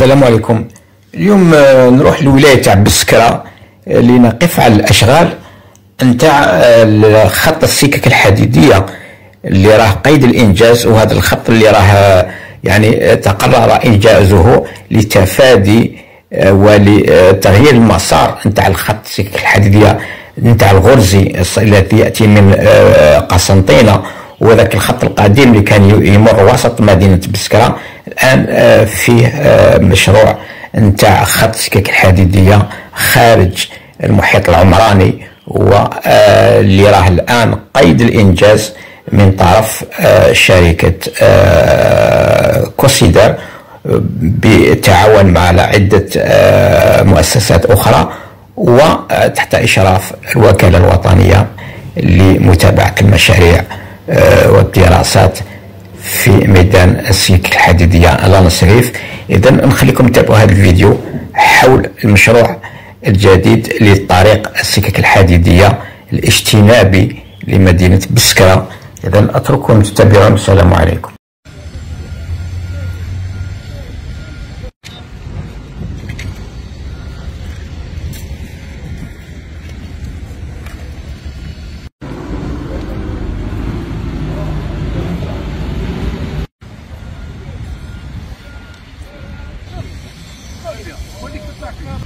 السلام عليكم. اليوم آه، نروح لولاية تاع بسكرة آه، لنقف على الأشغال نتاع آه، خط السكك الحديدية اللي راه قيد الإنجاز وهذا الخط اللي راه يعني تقرر إنجازه لتفادي ولتغيير المسار نتاع الخط السكك الحديدية نتاع الغرزي الذي يأتي من قسنطينة وذاك الخط القديم اللي كان يمر وسط مدينة بسكرة الآن آه، فيه آه، مشروع نتاع خط السكك الحديدية خارج المحيط العمراني واللي آه، راه الآن قيد الإنجاز من طرف شركة كوسيدر بالتعاون مع عدة مؤسسات أخرى وتحت إشراف الوكالة الوطنية لمتابعة المشاريع والدراسات في ميدان السكك الحديدية. الله نصريف. إذا نخليكم تتابعوا هذا الفيديو حول المشروع الجديد للطريق السكك الحديدية الاجتنابي لمدينة بسكرة. إذا أترككم تتابعون. السلام عليكم.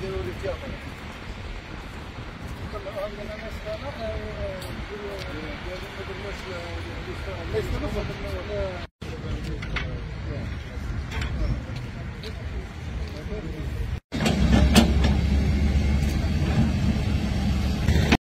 ديروا لي فيها طيب